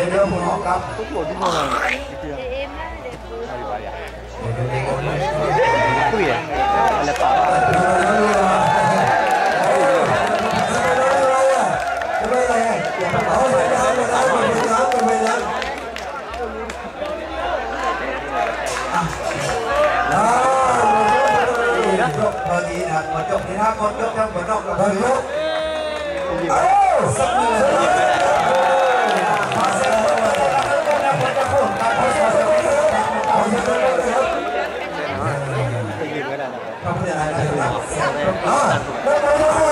để đưa một họ cặp tốt một cái màu này để em đó để cái gì vậy là tỏ Hãy subscribe cho kênh Ghiền Mì Gõ Để không bỏ lỡ những video hấp dẫn 他不得来不来啊来来来